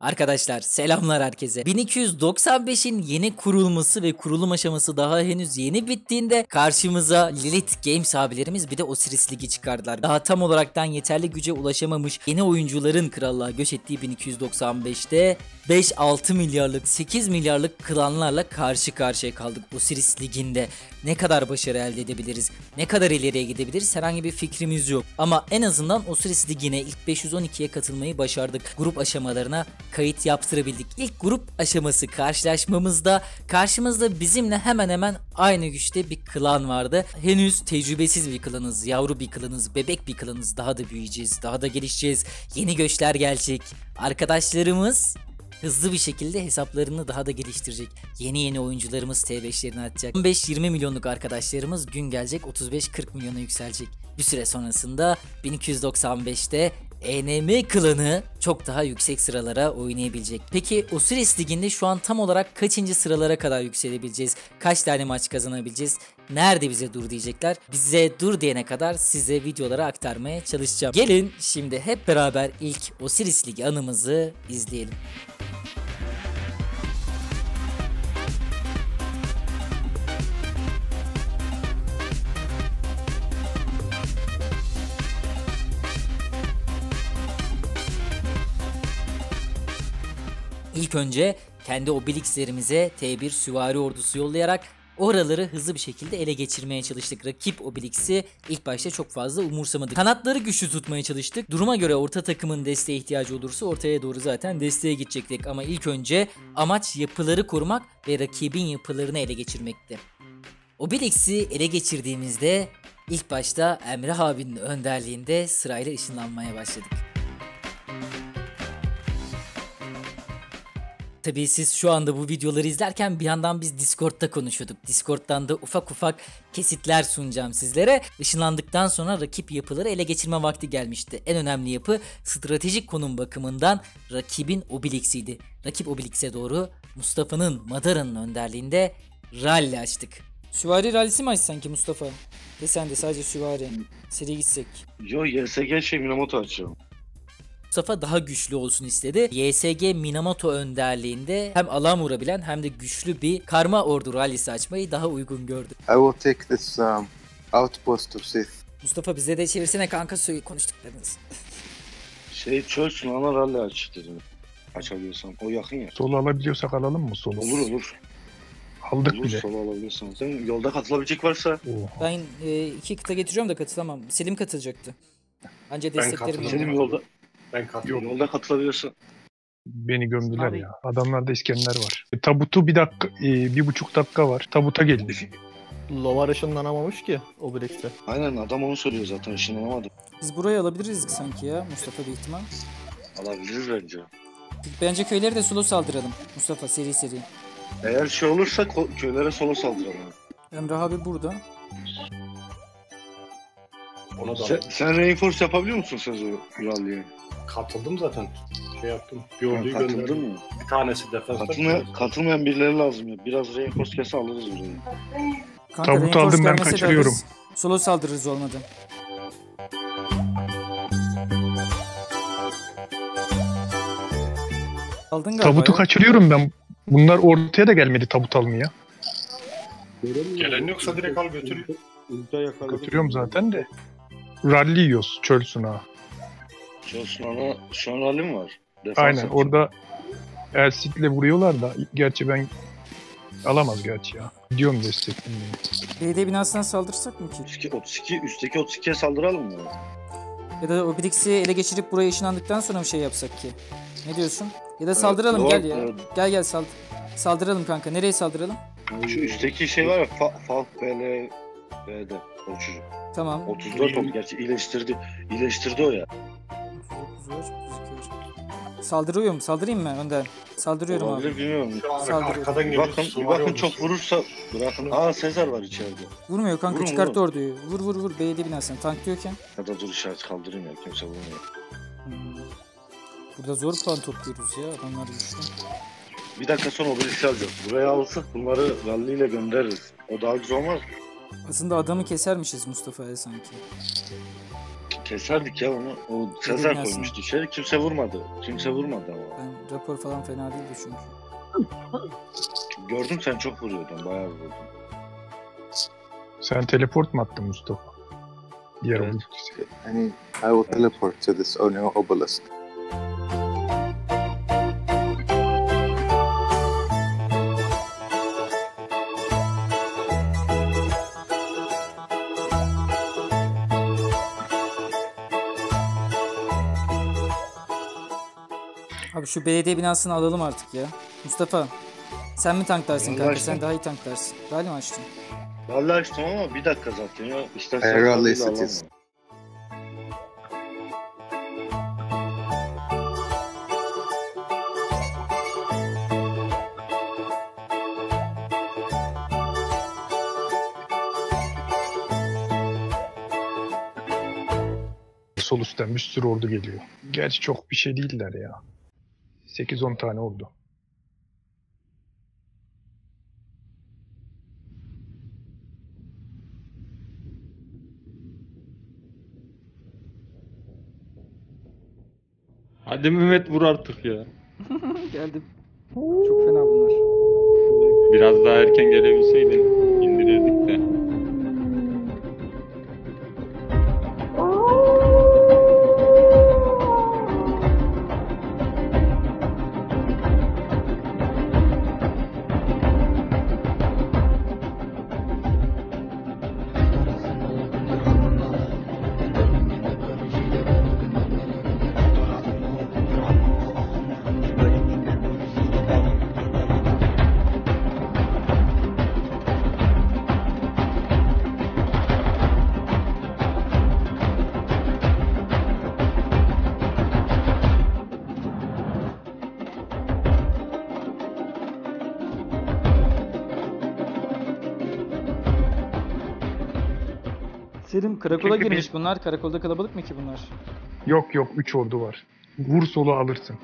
Arkadaşlar selamlar herkese. 1295'in yeni kurulması ve kurulum aşaması daha henüz yeni bittiğinde karşımıza Lilith Games abilerimiz bir de Osiris Ligi çıkardılar. Daha tam olaraktan yeterli güce ulaşamamış yeni oyuncuların krallığa göç ettiği 1295'te 5-6 milyarlık 8 milyarlık klanlarla karşı karşıya kaldık Osiris Ligi'nde. Ne kadar başarı elde edebiliriz? Ne kadar ileriye gidebiliriz? Herhangi bir fikrimiz yok. Ama en azından Osiris Ligi'ne ilk 512'ye katılmayı başardık. Grup aşamalarına kayıt yaptırabildik. İlk grup aşaması karşılaşmamızda karşımızda bizimle hemen hemen aynı güçte bir klan vardı. Henüz tecrübesiz bir klanız, yavru bir klanız, bebek bir klanız. Daha da büyüyeceğiz, daha da gelişeceğiz. Yeni göçler gelecek. Arkadaşlarımız hızlı bir şekilde hesaplarını daha da geliştirecek. Yeni yeni oyuncularımız T5'lerini atacak. 15-20 milyonluk arkadaşlarımız gün gelecek 35-40 milyona yükselecek. Bir süre sonrasında 1295'te ENM klanı çok daha yüksek sıralara oynayabilecek. Peki Osiris Ligi'nde şu an tam olarak kaçıncı sıralara kadar yükselebileceğiz? Kaç tane maç kazanabileceğiz? Nerede bize dur diyecekler? Bize dur diyene kadar size videolara aktarmaya çalışacağım. Gelin şimdi hep beraber ilk Osiris Ligi anımızı izleyelim. İlk önce kendi Obelix'lerimize T1 süvari ordusu yollayarak oraları hızlı bir şekilde ele geçirmeye çalıştık. Rakip Obelix'i ilk başta çok fazla umursamadık. Kanatları güçlü tutmaya çalıştık. Duruma göre orta takımın desteğe ihtiyacı olursa ortaya doğru zaten desteğe gidecektik. Ama ilk önce amaç yapıları korumak ve rakibin yapılarını ele geçirmekti. Obelix'i ele geçirdiğimizde ilk başta Emre abinin önderliğinde sırayla ışınlanmaya başladık. Tabii siz şu anda bu videoları izlerken bir yandan biz Discord'da konuşuyorduk. Discord'dan da ufak ufak kesitler sunacağım sizlere. Işınlandıktan sonra rakip yapıları ele geçirme vakti gelmişti. En önemli yapı stratejik konum bakımından rakibin Obelix'iydi. Rakip Obelix'e doğru Mustafa'nın Madara'nın önderliğinde rally açtık. Süvari rallisi mi açsan ki Mustafa? De sen de sadece süvari. Seri gitsek. Yo YSG şey Minamoto açıyorum. Mustafa daha güçlü olsun istedi. YSG Minamoto önderliğinde hem alan vurabilen hem de güçlü bir karma ordu rallisi açmayı daha uygun gördü. I will take this um, outpost of Sith. Mustafa bize de çevirsene kanka söyle konuştuklarınız. Şey çölsün ana rally aç dedim. Açabiliyorsan. O yakın ya. Solo alabiliyorsak alalım mı solo? Olur olur. Aldık Olur bile. solo alabiliyorsan. Sen yolda katılabilecek varsa Oha. Ben e, iki kıta getiriyorum da katılamam. Selim katılacaktı. Anca Ben desteklerim katılırım. senin yok. yolda Ben katılıyorum. yolda katılabiliyorsan. Beni gömdüler Abi. ya. Adamlarda İskender var. E, tabutu bir dakika, e, bir buçuk dakika var. Tabuta geldi. Lovar ışınlanamamış ki Obelix'te. Aynen adam onu söylüyor zaten ışınlanamadım. Biz burayı alabiliriz sanki ya Mustafa bir ihtimal. Alabiliriz bence. Bence köyleri de solo saldıralım. Mustafa seri seri. Eğer şey olursa ko- köylere solo saldıralım. Emrah abi burada. Ona da Sen, sen reinforce yapabiliyor musun söz o rally'ye? Katıldım zaten. Şey yaptım. Bir orduyu Katıldın gönderdim. mı? Bir tanesi defansta. Katılmayan, katılmayan birileri lazım ya. Biraz reinforce kese alırız burayı. Kanka Tabut aldım, ben kaçırıyorum. Solo saldırırız olmadı. Aldın galiba Tabutu ya. kaçırıyorum ben. Bunlar ortaya da gelmedi tabut almaya. Gelen yoksa direkt al götür. Götürüyorum zaten de. Rally yiyoruz çöl sunağı. Çölsün ana şu an rally mi var? Defans Aynen yapacak. orada Elsit'le vuruyorlar da gerçi ben alamaz gerçi ya. Gidiyorum desteklemeye. Belediye binasına saldırsak mı ki? 32, 32, üstteki 32'ye saldıralım mı? Ya da Obelix'i ele geçirip buraya ışınlandıktan sonra bir şey yapsak ki? Ne diyorsun? Ya da saldıralım gel ya. doğru. Gel gel sald saldıralım kanka. Nereye saldıralım? Şu üstteki şey var ya Fa Falk BL B'de o çocuk. Tamam. 34 oldu gerçi iyileştirdi. İyileştirdi o ya. Saldırıyor mu? Saldırayım mı önden? Saldırıyorum abi. Olabilir bilmiyorum. Şu an Saldırıyor. arkadan Bir geliyor. bakın, bir bakın çok vurursa bırakın. Aa Sezar var içeride. Vurmuyor kanka Vurun, vurun. orduyu. Vur vur vur belediye binasına tanklıyorken. Ya da dur işaret kaldırayım ya kimse vurmuyor. Hmm. Burada zor puan topluyoruz ya adamlar güçlü. Bir dakika sonra Obelix'i alacağız. Buraya alırsak bunları rally ile göndeririz. O daha güzel olmaz. mı? Aslında adamı kesermişiz Mustafa'ya sanki. Keserdik ya onu. O Sezer Bilmezsin. koymuştu içeri. Kimse vurmadı. Kimse vurmadı ama. Ben rapor falan fena değildi çünkü. Gördüm sen çok vuruyordun. Bayağı vuruyordun. Sen teleport mu attın Mustafa? Diğer Evet. evet. Hani I will teleport to this Ono obelisk. Abi şu belediye binasını alalım artık ya. Mustafa sen mi tanklarsın Vallahi kanka? işte. Sen daha iyi tanklarsın. Mi açtın? Vallahi açtım ama bir dakika zaten ya. İstersen Herhalde alamam. Sol üstten bir sürü ordu geliyor. Gerçi çok bir şey değiller ya. 8-10 tane oldu. Hadi Mehmet vur artık ya. Geldim. Çok fena bunlar. Biraz daha erken gelebilseydin Selim karakola Çünkü girmiş biz- bunlar. Karakolda kalabalık mı ki bunlar? Yok yok 3 ordu var. Vur solu alırsın.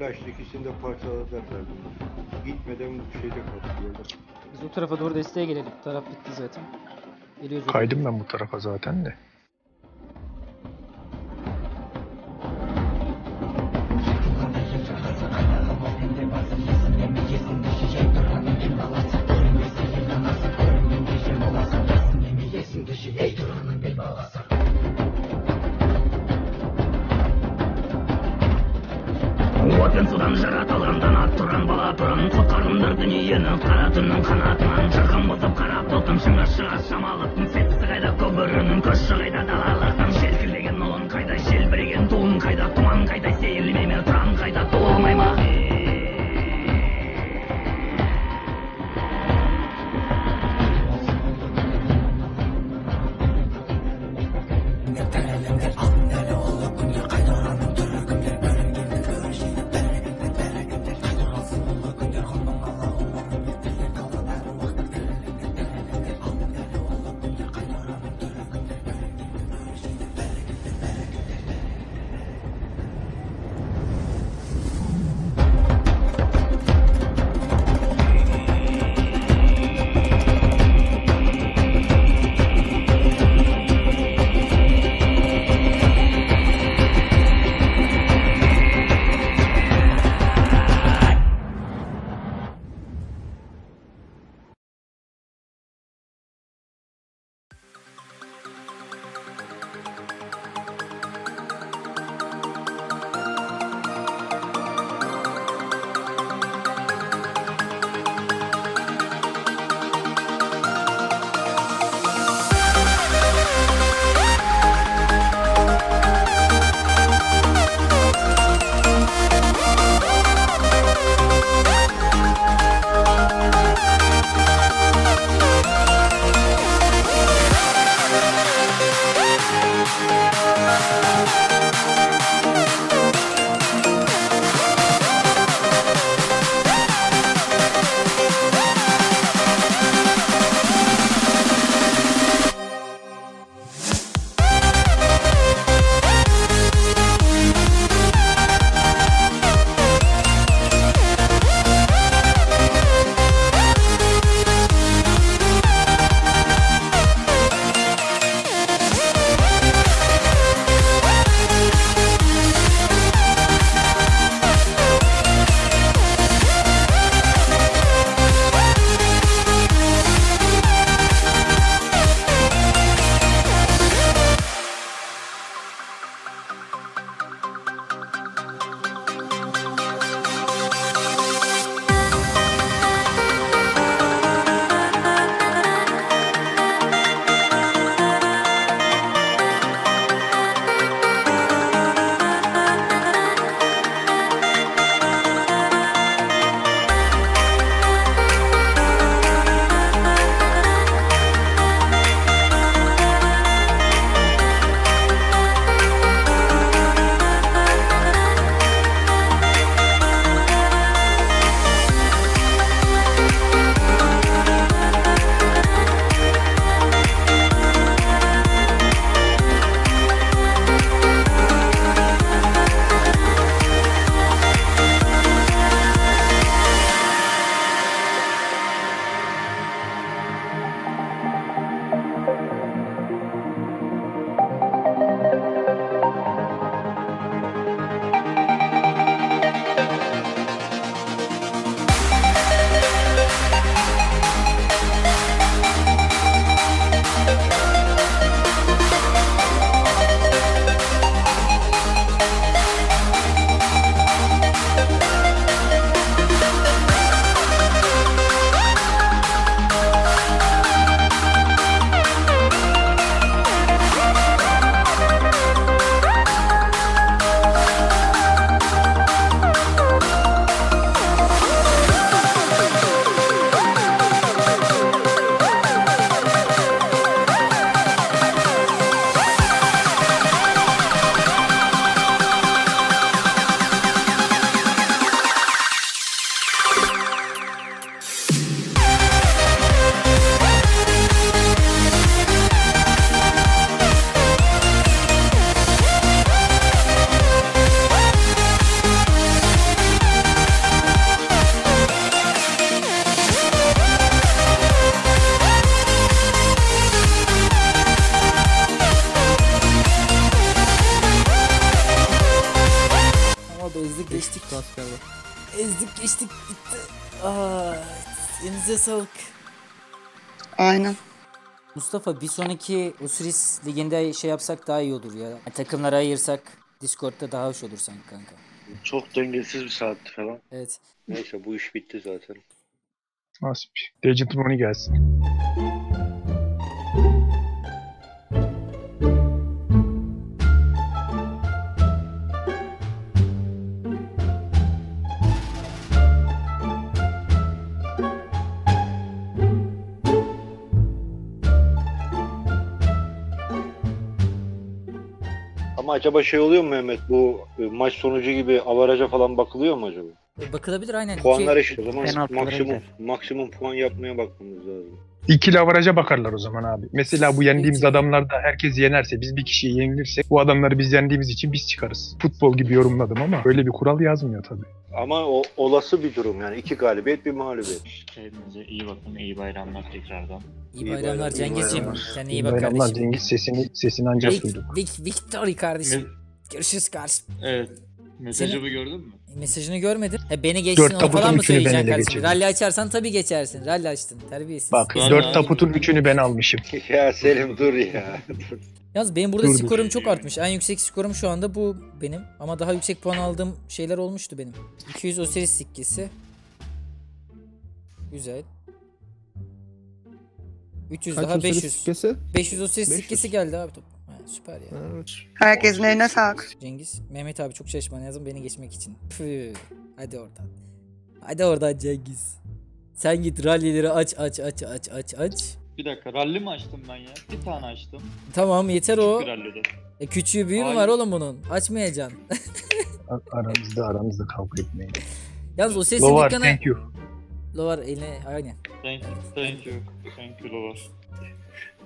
Açtı ikisini de parçaladılar zaten. Gitmeden bu şeyde kaldı. Biz o tarafa doğru desteğe gelelim. Taraf bitti zaten. Geliyoruz. Kaydım ben bu tarafa zaten de. Elinize sağlık. Aynen. Mustafa bir sonraki Osiris liginde şey yapsak daha iyi olur ya. Yani takımlara ayırsak Discord'da daha hoş olur sanki kanka. Çok dengesiz bir saatti falan. Evet. Neyse bu iş bitti zaten. Nasip. Legend Money gelsin. Acaba şey oluyor mu Mehmet bu e, maç sonucu gibi avaraja falan bakılıyor mu acaba? E, Bakılabilir aynen. Puanlar İki- eşit. O zaman Penaltılara maksimum gider. maksimum puan yapmaya bakmamız lazım. İkili avaraja bakarlar o zaman abi. Mesela bu yendiğimiz adamlar da herkes yenerse, biz bir kişiyi yenilirsek bu adamları biz yendiğimiz için biz çıkarız. Futbol gibi yorumladım ama böyle bir kural yazmıyor tabii. Ama o olası bir durum yani iki galibiyet bir mağlubiyet. Kendinize iyi bakın. iyi bayramlar tekrardan. İyi İyi bayramlar iyi Cengizciğim. bayramlar. Kendine iyi bak Bayramlar kardeşim. Cengiz sesini sesini ancak Vic, duyduk. Vic, Victory kardeşim. Görüşürüz kardeşim. Evet. Mesajımı Seni- gördün mü? Mesajını görmedim. He beni geçsin Dört onu tabutun falan mı üçünü ben söyleyeceksin ele kardeşim? geçirdim. Rally açarsan tabii geçersin. Rally açtın. Terbiyesiz. Bak Ben- dört taputun üçünü ben almışım. ya Selim dur ya. Yalnız benim burada Dur, dur. skorum çok artmış. En yüksek skorum şu anda bu benim. Ama daha yüksek puan aldığım şeyler olmuştu benim. 200 Osiris sikkesi. Güzel. 300 Kaç daha Osiris 500. sikkesi? 500 Osiris 500. sikkesi geldi abi top. Süper ya. Evet. Herkesin eline sağlık. Cengiz, Mehmet abi çok çalışman lazım beni geçmek için. Püh. Hadi oradan. Hadi oradan Cengiz. Sen git rallileri aç aç aç aç aç aç. Bir dakika ralli mi açtım ben ya? Bir tane açtım. Tamam yeter o. Bir rallide. E, küçüğü büyüğü mü var oğlum bunun? Açmayacaksın. A- Aranızda aranızda kavga etmeyin. Yalnız o sesin Lovar dükkanı... thank you. Lovar eline aynen. Thank you. Thank you. Thank you Lovar.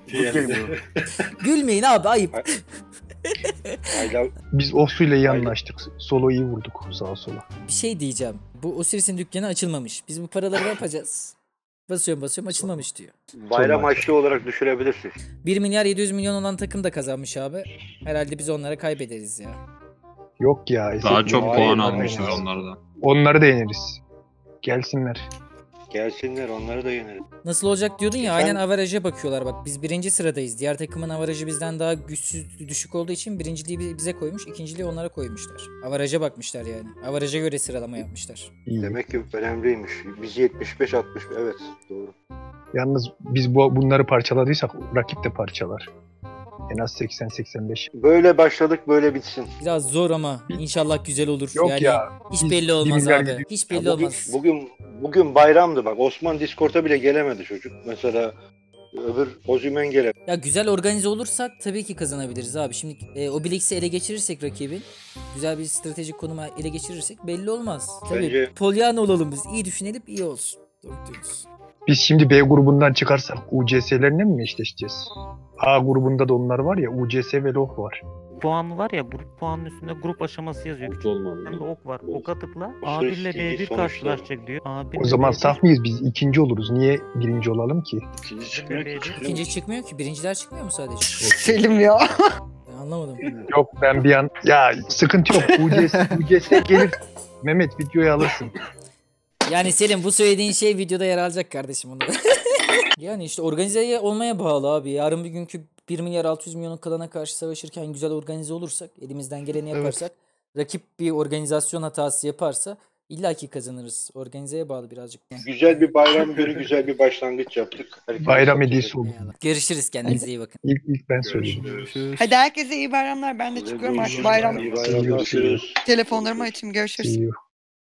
Gülmeyin abi ayıp. Biz Ofsu ile iyi Aynen. anlaştık. Solo iyi vurduk sağa sola. Bir şey diyeceğim. Bu Osiris'in dükkanı açılmamış. Biz bu paraları ne yapacağız? Basıyorum basıyorum açılmamış diyor. bayram açlığı olarak düşürebilirsin. 1 milyar 700 milyon olan takım da kazanmış abi. Herhalde biz onlara kaybederiz ya. Yok ya. Daha çok puan almışız onlardan. Onları da yeneriz. Gelsinler. Gelsinler onları da yenelim. Nasıl olacak diyordun ya Sen- aynen averaja bakıyorlar bak biz birinci sıradayız. Diğer takımın avarajı bizden daha güçsüz düşük olduğu için birinciliği bi- bize koymuş ikinciliği onlara koymuşlar. Avaraja bakmışlar yani. Avaraja göre sıralama yapmışlar. Demek ki önemliymiş. Biz 75 60 evet doğru. Yalnız biz bu bunları parçaladıysak rakip de parçalar. En az 80-85. Böyle başladık böyle bitsin. Biraz zor ama inşallah güzel olur. Yok yani ya. hiç belli olmaz abi. gidiyor. Hiç Ya belli bugün, olmaz. bugün bugün bayramdı bak. Osman Discord'a bile gelemedi çocuk. Mesela öbür Ozymen gelemedi. Ya güzel organize olursak tabii ki kazanabiliriz abi. Şimdi e, Obelix'i ele geçirirsek rakibin, güzel bir stratejik konuma ele geçirirsek belli olmaz. Tabii Bence- Pollyanna olalım biz. İyi düşünelim, iyi olsun. Doğru diyorsun. Biz şimdi B grubundan çıkarsak UCS'lerine mi eşleşeceğiz? A grubunda da onlar var ya UCS ve LoH var. Puan var ya grup puanın üstünde grup aşaması yazıyor. Küçük Olmalı. bir ok var. Oka tıkla. Bu A1 ile süreçteki B1 sonuçlar. karşılaşacak diyor. A1 O zaman B1 saf mıyız biz? ikinci oluruz. Niye birinci olalım ki? İkinci çıkmıyor ki. B1 çıkıyor. İkinci çıkmıyor ki. Birinciler çıkmıyor mu sadece? Selim ya. Ben anlamadım. Yok ben bir an... Ya sıkıntı yok. UCS, UCS gelir. Mehmet videoyu alırsın. Yani Selim bu söylediğin şey videoda yer alacak kardeşim onu. yani işte organize olmaya bağlı abi. Yarın bir günkü 1 milyar 600 milyonun kalana karşı savaşırken güzel organize olursak, elimizden geleni Evet. yaparsak, rakip bir organizasyon hatası yaparsa illaki kazanırız. Organizeye bağlı birazcık. Güzel bir bayram günü güzel bir başlangıç yaptık. Herkese Bayram hediyesi oldu. Görüşürüz kendinize iyi bakın. İlk, ilk ben söyleyeyim. Görüşürüz. Hadi herkese iyi bayramlar. Ben de çıkıyorum artık bayram. İyi bayramlar. Görüşürüz. Telefonlarımı açayım. Görüşürüz. You.